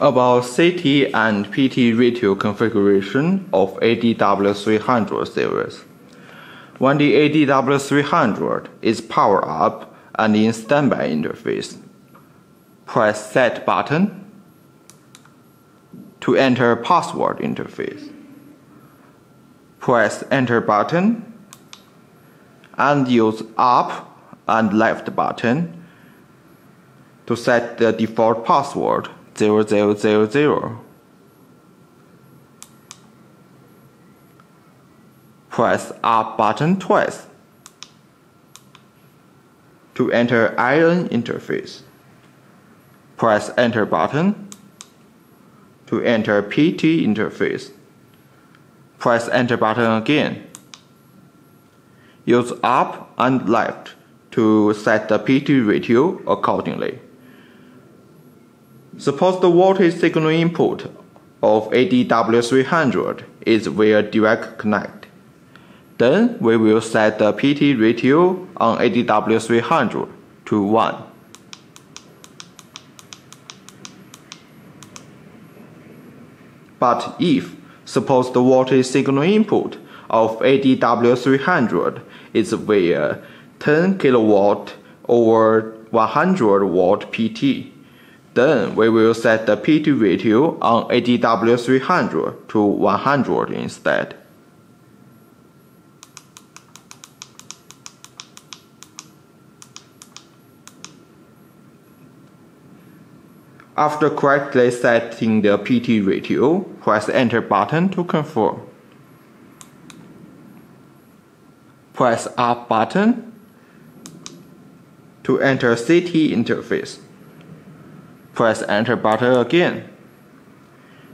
About CT and PT ratio configuration of ADW300 series. When the ADW300 is powered up and in standby interface, press Set button to enter password interface. Press Enter button and use up and left button to set the default password 0000. Press up button twice to enter IN interface. Press enter button to enter PT interface. Press enter button again. Use up and left to set the PT ratio accordingly. Suppose the voltage signal input of ADW300 is via direct connect. Then we will set the PT ratio on ADW300 to 1. But if, suppose the voltage signal input of ADW300 is via 10 kW over 100 watt PT, then we will set the PT ratio on ADW300 to 100 instead. After correctly setting the PT ratio, press Enter button to confirm. Press Up button to enter CT interface. Press Enter button again.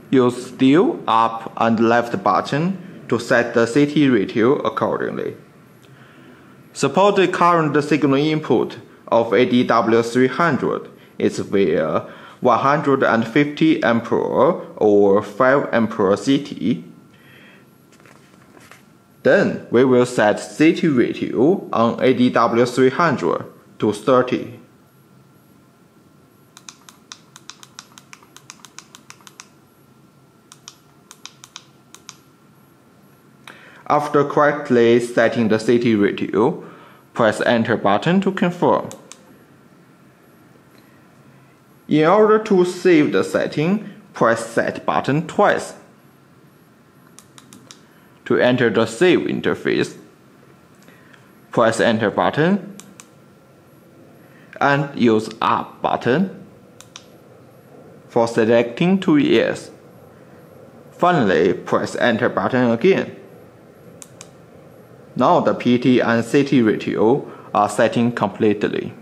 Use still up and left button to set the CT ratio accordingly. Suppose the current signal input of ADW300 is via 150 ampere or 5 ampere CT. Then we will set CT ratio on ADW300 to 30. After correctly setting the CT ratio, press enter button to confirm. In order to save the setting, press set button twice. To enter the save interface, press enter button and use up button for selecting to yes. Finally, press enter button again. Now the PT and CT ratio are setting completely.